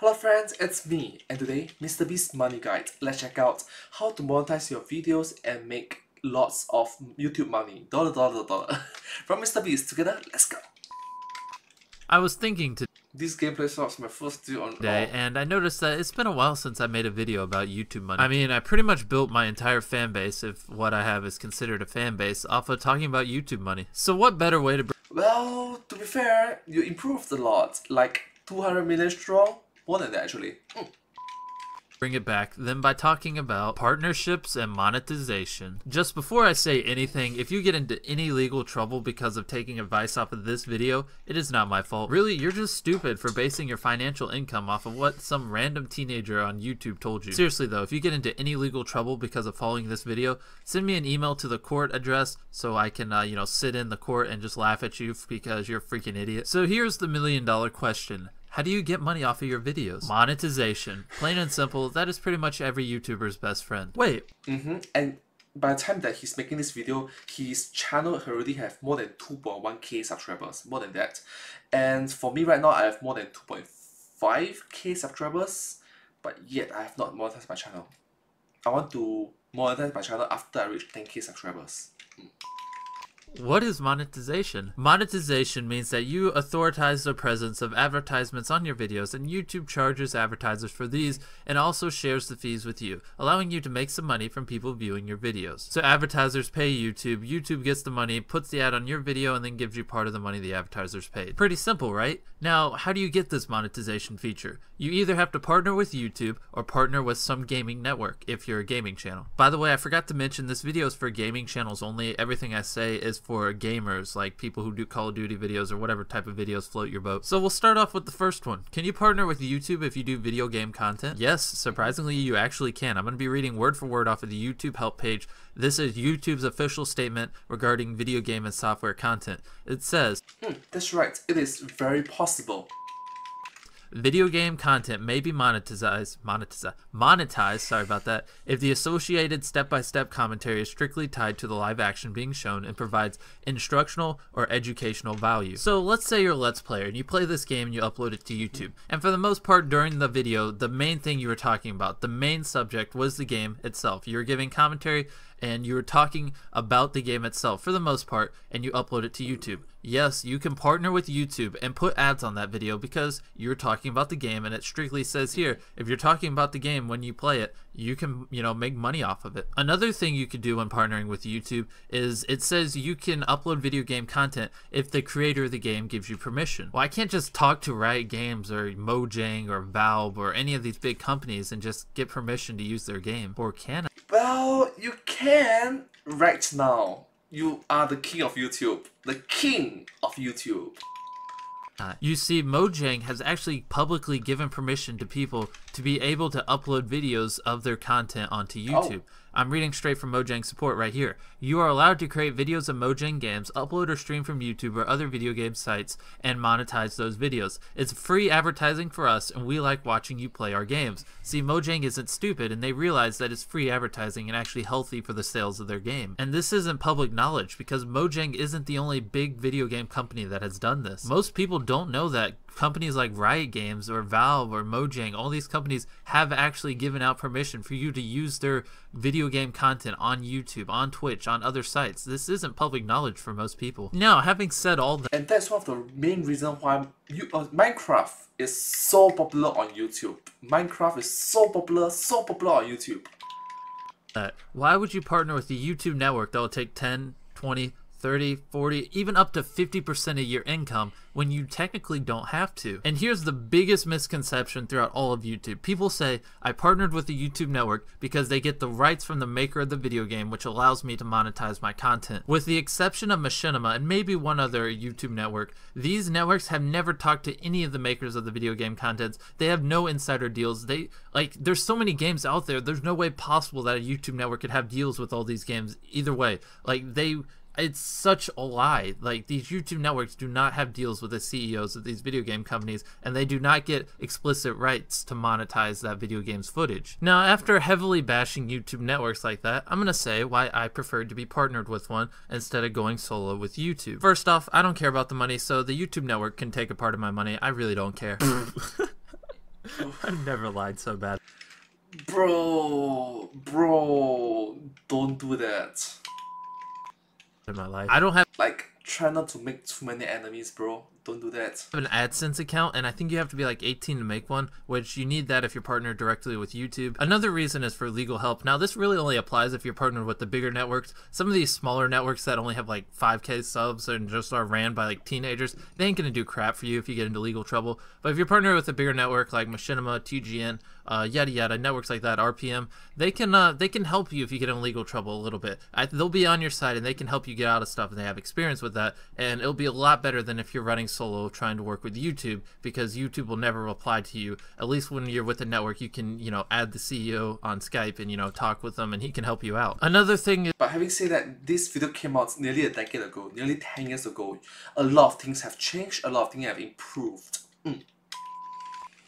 Hello friends, it's me, and today, Mr. Beast Money Guide. Let's check out how to monetize your videos and make lots of YouTube money. Dollar, dollar, dollar. From Mr. Beast, together, let's go. I was thinking to This gameplay starts my first video on oh, and I noticed that it's been a while since I made a video about YouTube money. I mean, I pretty much built my entire fan base, if what I have is considered a fan base, off of talking about YouTube money. So what better way to Well, to be fair, you improved a lot. Like 200 million strong? That actually. Mm. bring it back then by talking about partnerships and monetization. Just before I say anything, if you get into any legal trouble because of taking advice off of this video, it is not my fault. Really, you're just stupid for basing your financial income off of what some random teenager on YouTube told you. Seriously though, if you get into any legal trouble because of following this video, send me an email to the court address so I can, uh, you know, sit in the court and just laugh at you because you're a freaking idiot. So here's the million dollar question. How do you get money off of your videos? Monetization. Plain and simple, that is pretty much every YouTuber's best friend. Wait. Mm-hmm. And by the time that he's making this video, his channel already have more than 2.1k subscribers, more than that. And for me right now, I have more than 2.5k subscribers, but yet I have not monetized my channel. I want to monetize my channel after I reach 10k subscribers. Mm. What is monetization? Monetization means that you authorize the presence of advertisements on your videos and YouTube charges advertisers for these and also shares the fees with you, allowing you to make some money from people viewing your videos. So advertisers pay YouTube, YouTube gets the money, puts the ad on your video, and then gives you part of the money the advertisers paid. Pretty simple, right? Now, how do you get this monetization feature? You either have to partner with YouTube or partner with some gaming network if you're a gaming channel. By the way, I forgot to mention this video is for gaming channels only. Everything I say is for gamers, like people who do Call of Duty videos or whatever type of videos float your boat. So we'll start off with the first one. Can you partner with YouTube if you do video game content? Yes, surprisingly, you actually can. I'm going to be reading word for word off of the YouTube help page. This is YouTube's official statement regarding video game and software content. It says, hmm, That's right, it is very possible. Video game content may be monetized, monetized, monetized, sorry about that, if the associated step-by-step commentary is strictly tied to the live action being shown and provides instructional or educational value. So let's say you're a Let's Player and you play this game and you upload it to YouTube. And for the most part during the video, the main thing you were talking about, the main subject was the game itself. You were giving commentary and you were talking about the game itself for the most part and you upload it to YouTube. Yes, you can partner with YouTube and put ads on that video because you're talking about the game and it strictly says here if you're talking about the game when you play it, you can, you know, make money off of it. Another thing you could do when partnering with YouTube is it says you can upload video game content if the creator of the game gives you permission. Well, I can't just talk to Riot Games or Mojang or Valve or any of these big companies and just get permission to use their game, or can I? Well, you can right now. You are the king of YouTube. The king of YouTube. Uh, you see, Mojang has actually publicly given permission to people to be able to upload videos of their content onto oh. YouTube. Oh. I'm reading straight from Mojang support right here. You are allowed to create videos of Mojang games, upload or stream from YouTube or other video game sites, and monetize those videos. It's free advertising for us, and we like watching you play our games. See, Mojang isn't stupid, and they realize that it's free advertising and actually healthy for the sales of their game. And this isn't public knowledge, because Mojang isn't the only big video game company that has done this. Most people don't know that companies like Riot Games or Valve or Mojang, all these companies have actually given out permission for you to use their video game content on YouTube, on Twitch, on other sites. This isn't public knowledge for most people. Now, having said all that, and that's one of the main reasons why you, uh, Minecraft is so popular on YouTube. Minecraft is so popular, so popular on YouTube. Uh, why would you partner with the YouTube network that will take 10, 20, 30, 40, even up to 50% of your income when you technically don't have to. And here's the biggest misconception throughout all of YouTube. People say, I partnered with the YouTube network because they get the rights from the maker of the video game, which allows me to monetize my content. With the exception of Machinima and maybe one other YouTube network, these networks have never talked to any of the makers of the video game contents. They have no insider deals. They, like, there's so many games out there, there's no way possible that a YouTube network could have deals with all these games either way. Like, they it's such a lie. Like these YouTube networks do not have deals with the CEOs of these video game companies, and they do not get explicit rights to monetize that video game's footage. Now, after heavily bashing YouTube networks like that, I'm gonna say why I preferred to be partnered with one instead of going solo with YouTube. First off, I don't care about the money, so the YouTube network can take a part of my money. I really don't care. I've never lied so bad. Bro, bro, don't do that. In my life. I don't have Like, try not to make too many enemies, bro. Don't do that. an AdSense account, and I think you have to be like 18 to make one, which you need that if you're partnered directly with YouTube. Another reason is for legal help. Now, this really only applies if you're partnered with the bigger networks. Some of these smaller networks that only have like 5k subs and just are ran by like teenagers, they ain't gonna do crap for you if you get into legal trouble. But if you're partnered with a bigger network like Machinima, TGN, uh, yada yada, networks like that, RPM, they can uh, they can help you if you get in legal trouble a little bit. I, they'll be on your side and they can help you get out of stuff, and they have experience with that. And it'll be a lot better than if you're running solo trying to work with YouTube because YouTube will never reply to you. At least when you're with the network, you can you know add the CEO on Skype and you know talk with them, and he can help you out. Another thing is. But having said that, this video came out nearly a decade ago, nearly 10 years ago. A lot of things have changed, a lot of things have improved. Mm.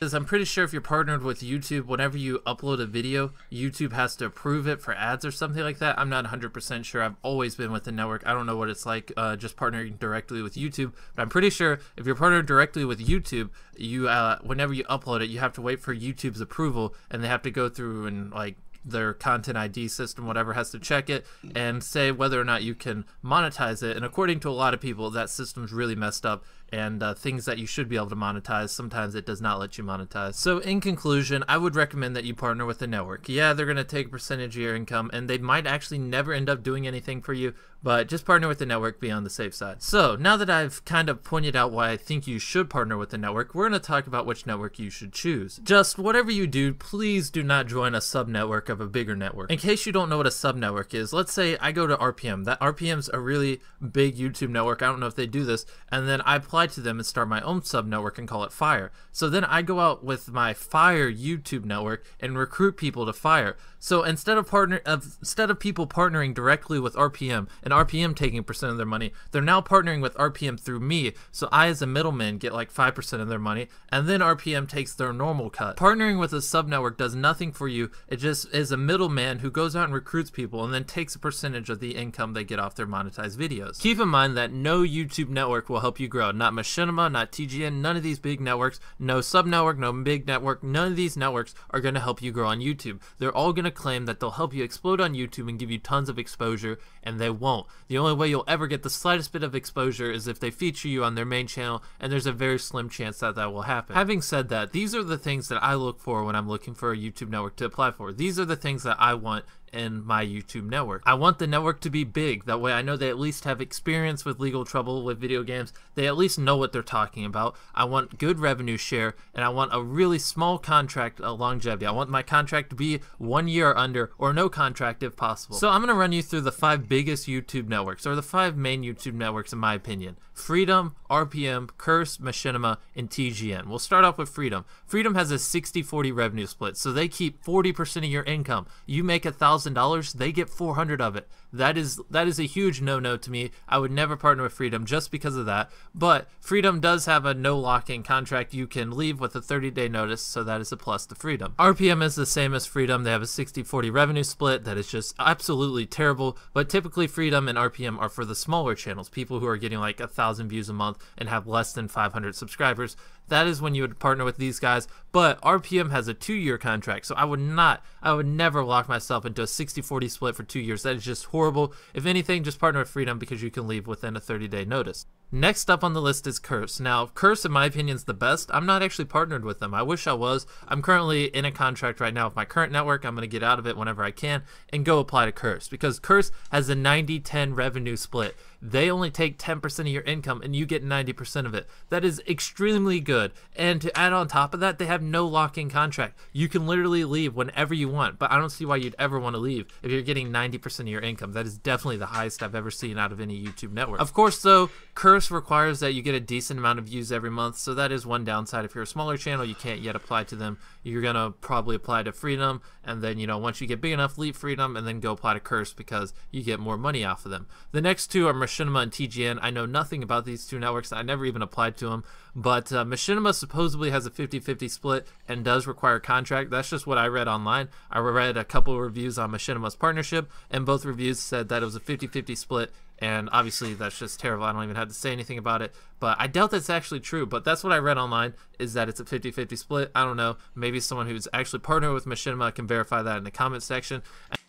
Is I'm pretty sure if you're partnered with YouTube, whenever you upload a video, YouTube has to approve it for ads or something like that. I'm not 100% sure. I've always been with the network. I don't know what it's like uh, just partnering directly with YouTube, but I'm pretty sure if you're partnered directly with YouTube, you uh, whenever you upload it, you have to wait for YouTube's approval, and they have to go through and like their content ID system, whatever, has to check it and say whether or not you can monetize it. And according to a lot of people, that system's really messed up. And uh, things that you should be able to monetize, sometimes it does not let you monetize. So, in conclusion, I would recommend that you partner with a network. Yeah, they're going to take a percentage of your income, and they might actually never end up doing anything for you, but just partner with the network, be on the safe side. So, now that I've kind of pointed out why I think you should partner with the network, we're going to talk about which network you should choose. Just whatever you do, please do not join a sub network of a bigger network. In case you don't know what a sub network is, let's say I go to RPM. That RPM's a really big YouTube network. I don't know if they do this, and then I apply to them and start my own sub network and call it Fire. So then I go out with my Fire YouTube network and recruit people to Fire. So instead of partner of instead of people partnering directly with RPM and RPM taking percent of their money, they're now partnering with RPM through me. So I as a middleman get like 5% of their money and then RPM takes their normal cut. Partnering with a sub network does nothing for you. It just is a middleman who goes out and recruits people and then takes a percentage of the income they get off their monetized videos. Keep in mind that no YouTube network will help you grow. Not Machinima, not TGN, none of these big networks, no sub network, no big network, none of these networks are going to help you grow on YouTube. They're all going to claim that they'll help you explode on YouTube and give you tons of exposure, and they won't. The only way you'll ever get the slightest bit of exposure is if they feature you on their main channel, and there's a very slim chance that that will happen. Having said that, these are the things that I look for when I'm looking for a YouTube network to apply for. These are the things that I want in my YouTube network. I want the network to be big. That way I know they at least have experience with legal trouble with video games. They at least know what they're talking about. I want good revenue share and I want a really small contract uh, longevity. I want my contract to be one year or under or no contract if possible. So I'm going to run you through the five biggest YouTube networks or the five main YouTube networks in my opinion. Freedom, RPM, Curse, Machinima, and TGN. We'll start off with Freedom. Freedom has a 60-40 revenue split, so they keep 40% of your income. You make a thousand dollars, they get 400 of it. That is that is a huge no-no to me. I would never partner with Freedom just because of that. But Freedom does have a no lock-in contract. You can leave with a 30-day notice, so that is a plus to Freedom. RPM is the same as Freedom. They have a 60-40 revenue split that is just absolutely terrible. But typically Freedom and RPM are for the smaller channels, people who are getting like a thousand views a month and have less than 500 subscribers. That is when you would partner with these guys. But RPM has a two-year contract, so I would not, I would never lock myself into a 60-40 split for two years. That is just horrible. If anything, just partner with Freedom because you can leave within a 30-day notice. Next up on the list is Curse. Now, Curse, in my opinion, is the best. I'm not actually partnered with them. I wish I was. I'm currently in a contract right now with my current network. I'm going to get out of it whenever I can and go apply to Curse because Curse has a 90 10 revenue split. They only take 10% of your income and you get 90% of it. That is extremely good. And to add on top of that, they have no lock in contract. You can literally leave whenever you want, but I don't see why you'd ever want to leave if you're getting 90% of your income. That is definitely the highest I've ever seen out of any YouTube network. Of course, though, Curse requires that you get a decent amount of views every month, so that is one downside. If you're a smaller channel, you can't yet apply to them. You're gonna probably apply to Freedom, and then you know once you get big enough, leave Freedom, and then go apply to Curse because you get more money off of them. The next two are Machinima and TGN. I know nothing about these two networks. I never even applied to them, but uh, Machinima supposedly has a 50-50 split and does require contract. That's just what I read online. I read a couple reviews on Machinima's partnership, and both reviews said that it was a 50-50 split and obviously that's just terrible. I don't even have to say anything about it, but I doubt that's actually true. But that's what I read online is that it's a 50-50 split. I don't know. Maybe someone who's actually partnered with Machinima can verify that in the comment section.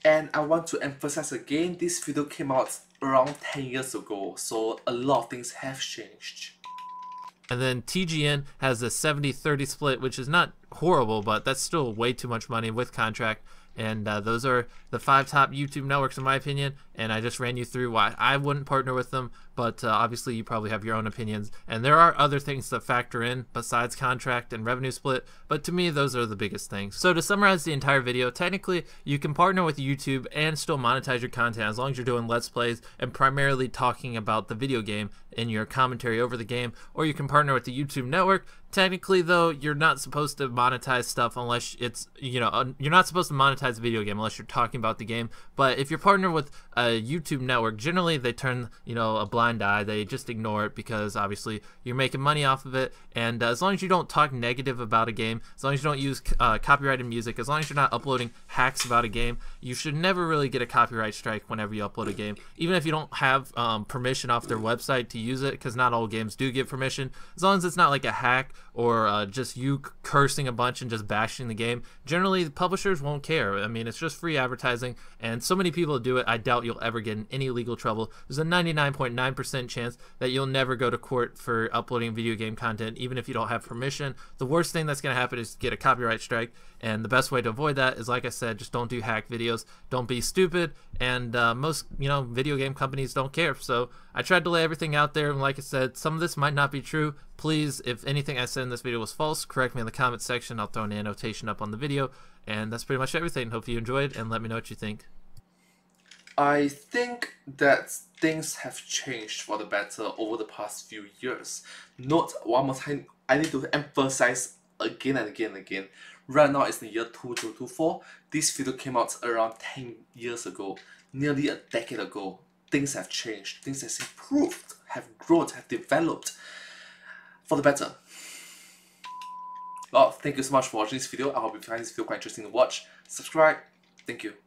And I want to emphasize again, this video came out around 10 years ago, so a lot of things have changed. And then TGN has a 70-30 split, which is not horrible, but that's still way too much money with contract. And uh, those are the five top YouTube networks, in my opinion. And I just ran you through why I wouldn't partner with them. But uh, obviously, you probably have your own opinions. And there are other things that factor in besides contract and revenue split. But to me, those are the biggest things. So to summarize the entire video, technically, you can partner with YouTube and still monetize your content as long as you're doing Let's Plays and primarily talking about the video game in your commentary over the game. Or you can partner with the YouTube network technically though you're not supposed to monetize stuff unless it's you know you're not supposed to monetize a video game unless you're talking about the game but if you're partnered with a youtube network generally they turn you know a blind eye they just ignore it because obviously you're making money off of it and uh, as long as you don't talk negative about a game as long as you don't use uh, copyrighted music as long as you're not uploading hacks about a game you should never really get a copyright strike whenever you upload a game even if you don't have um, permission off their website to use it because not all games do give permission as long as it's not like a hack or uh, just you cursing a bunch and just bashing the game, generally the publishers won't care. I mean, it's just free advertising, and so many people do it. I doubt you'll ever get in any legal trouble. There's a 99.9% chance that you'll never go to court for uploading video game content, even if you don't have permission. The worst thing that's going to happen is get a copyright strike, and the best way to avoid that is, like I said, just don't do hack videos. Don't be stupid, and uh, most you know video game companies don't care. So I tried to lay everything out there, and like I said, some of this might not be true. Please, if anything I said in this video was false, correct me in the comment section. I'll throw an annotation up on the video. And that's pretty much everything. Hope you enjoyed, and let me know what you think. I think that things have changed for the better over the past few years. Note one more time, I need to emphasize again and again and again. Right now it's the year 2024. This video came out around 10 years ago, nearly a decade ago. Things have changed, things have improved, have grown, have developed for the better. Well, thank you so much for watching this video. I hope you find this video quite interesting to watch. Subscribe. Thank you.